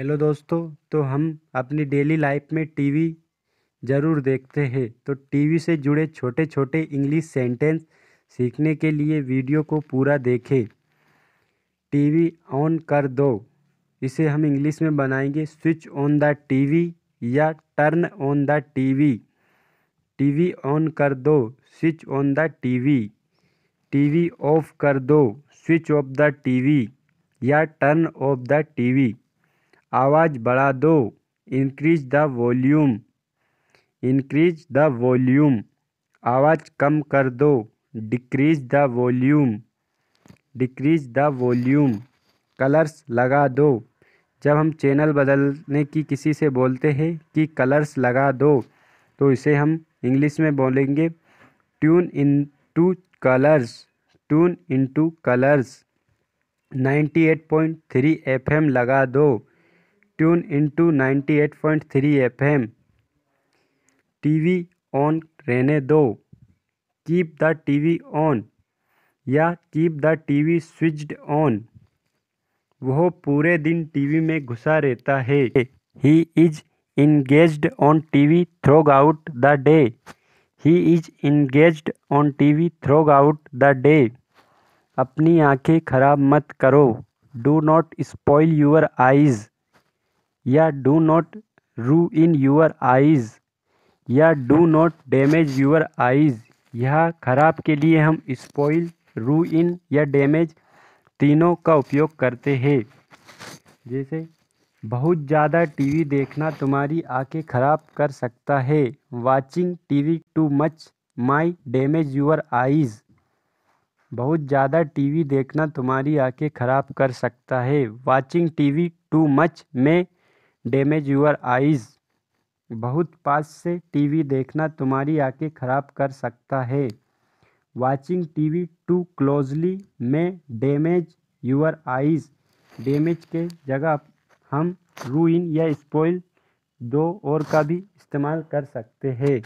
Hello दोस्तों तो हम अपनी डेली लाइफ में टीवी ज़रूर देखते हैं। तो टीवी से जुड़े छोटे छोटे इंग्लिश सेंटेंस सीखने के लिए वीडियो को पूरा देखें। टीवी ऑन कर दो। इसे हम इंग्लिश में बनाएँगे स्विच ऑन द टीवी या turn on the TV. TV on कर दो, switch on the TV. TV off कर दो, स्विच ऑफ़ द टीवी या टर्न ऑफ़ द टीवी। आवाज़ बढ़ा दो। Increase the volume increase the volume आवाज़ कम कर दो। Decrease the volume decrease the volume Colors लगा दो। जब हम चैनल बदलने की किसी से बोलते हैं कि कलर्स लगा दो तो इसे हम इंग्लिश में बोलेंगे tune in to Colors tune in to Colors 98.3 FM लगा दो। Tune into 98.3 FM. TV on रहने दो। कीप द टीवी ऑन या keep the TV switched on. वह पूरे दिन टीवी में घुसा रहता है। He is engaged on TV throughout the day he is engaged on TV throughout the day अपनी आँखें खराब मत करो। Do not spoil your eyes या do not ruin your eyes या do not damage your eyes यह खराब के लिए हम स्पॉइल रू इन या डैमेज तीनों का उपयोग करते हैं। जैसे, बहुत ज़्यादा टीवी देखना तुम्हारी आँखें ख़राब कर सकता है। Watching TV too much may damage your eyes बहुत ज़्यादा टीवी देखना तुम्हारी आँखें ख़राब कर सकता है। Watching TV too much may damage your eyes बहुत पास से टीवी देखना तुम्हारी आँखें ख़राब कर सकता है। Watching TV too closely may damage your eyes damage के जगह हम रूइन या स्पॉइल दो और का भी इस्तेमाल कर सकते हैं।